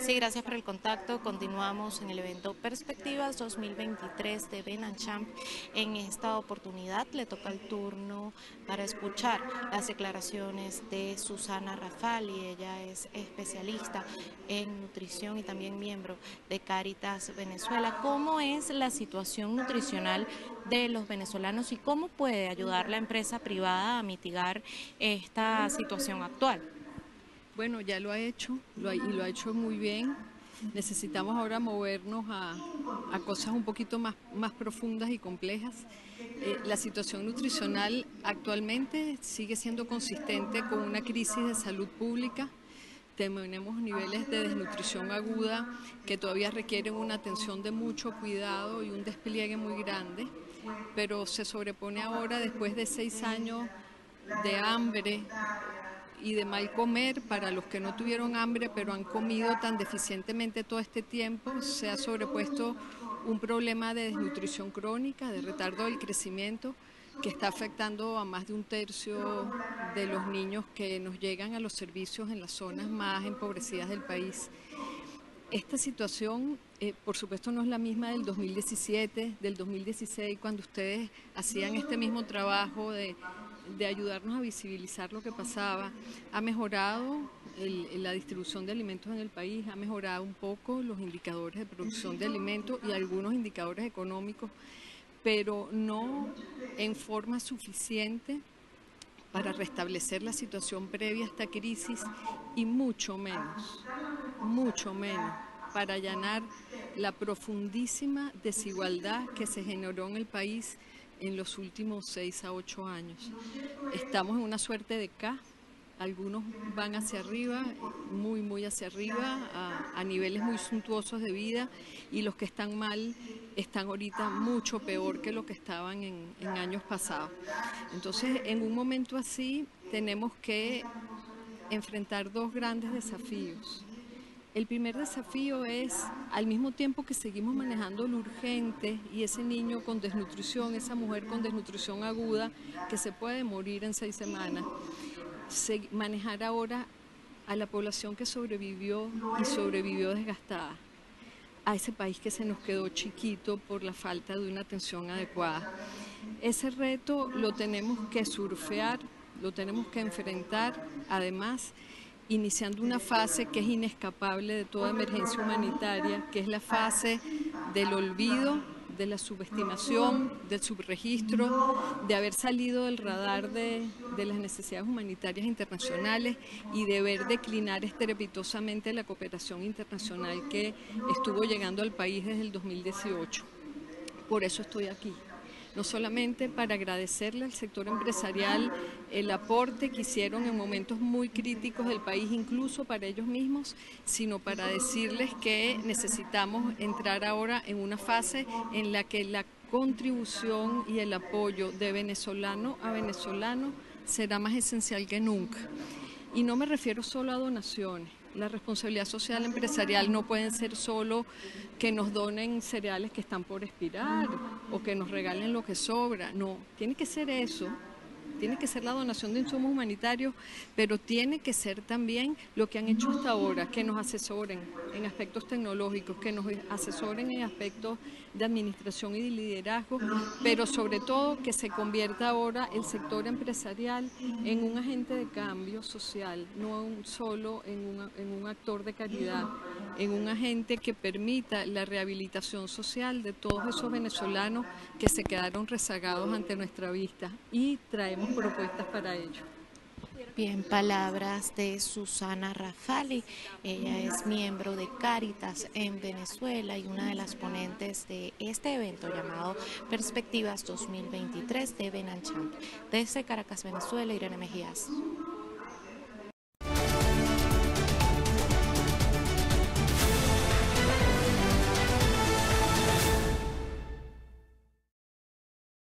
Sí, gracias por el contacto. Continuamos en el evento Perspectivas 2023 de Benanchamp. En esta oportunidad le toca el turno para escuchar las declaraciones de Susana Rafali. Ella es especialista en nutrición y también miembro de Caritas Venezuela. ¿Cómo es la situación nutricional de los venezolanos y cómo puede ayudar la empresa privada a mitigar esta situación actual? Bueno, ya lo ha hecho lo y lo ha hecho muy bien. Necesitamos ahora movernos a, cosas un poquito más, más profundas y complejas. Eh, la situación nutricional actualmente sigue siendo consistente con una crisis de salud pública. Tenemos niveles de desnutrición aguda que todavía requieren una atención de mucho cuidado y un despliegue muy grande, pero se sobrepone ahora después de seis años de hambre, y de mal comer para los que no tuvieron hambre pero han comido tan deficientemente todo este tiempo, se ha sobrepuesto un problema de desnutrición crónica, de retardo del crecimiento que está afectando a más de un tercio de los niños que nos llegan a los servicios en las zonas más empobrecidas del país. Esta situación, eh, por supuesto, no es la misma del 2017, del 2016, cuando ustedes hacían este mismo trabajo de de ayudarnos a visibilizar lo que pasaba. Ha mejorado la distribución de alimentos en el país, ha mejorado un poco los indicadores de producción de alimentos y algunos indicadores económicos, pero no en forma suficiente para restablecer la situación previa a esta crisis y mucho menos, mucho menos para allanar la profundísima desigualdad que se generó en el país en los últimos seis a ocho años. Estamos en una suerte de K, algunos van hacia arriba, muy, muy hacia arriba, a, niveles muy suntuosos de vida, y los que están mal están ahorita mucho peor que lo que estaban en, en años pasados. Entonces, en un momento así, tenemos que enfrentar dos grandes desafíos. El primer desafío es, al mismo tiempo que seguimos manejando lo urgente y ese niño con desnutrición, esa mujer con desnutrición aguda que se puede morir en seis semanas, manejar ahora a la población que sobrevivió y sobrevivió desgastada, a ese país que se nos quedó chiquito por la falta de una atención adecuada. Ese reto lo tenemos que surfear, lo tenemos que enfrentar, además iniciando una fase que es inescapable de toda emergencia humanitaria, que es la fase del olvido, de la subestimación, del subregistro, de haber salido del radar de, las necesidades humanitarias internacionales y de ver declinar estrepitosamente la cooperación internacional que estuvo llegando al país desde el 2018. Por eso estoy aquí no solamente para agradecerle al sector empresarial el aporte que hicieron en momentos muy críticos del país, incluso para ellos mismos, sino para decirles que necesitamos entrar ahora en una fase en la que la contribución y el apoyo de venezolano a venezolano será más esencial que nunca. Y no me refiero solo a donaciones, la responsabilidad social empresarial no puede ser solo que nos donen cereales que están por expirar o que nos regalen lo que sobra. No, tiene que ser eso tiene que ser la donación de insumos humanitarios, pero tiene que ser también lo que han hecho hasta ahora, que nos asesoren en aspectos tecnológicos, que nos asesoren en aspectos de administración y de liderazgo, pero sobre todo que se convierta ahora el sector empresarial en un agente de cambio social, no solo en en un actor de caridad, en un agente que permita la rehabilitación social de todos esos venezolanos que se quedaron rezagados ante nuestra vista. Y traemos propuestas para ello. Bien, palabras de Susana Rafali. Ella es miembro de Cáritas en Venezuela y una de las ponentes de este evento llamado Perspectivas 2023 de Benanchamp. Desde Caracas, Venezuela, Irene Mejías.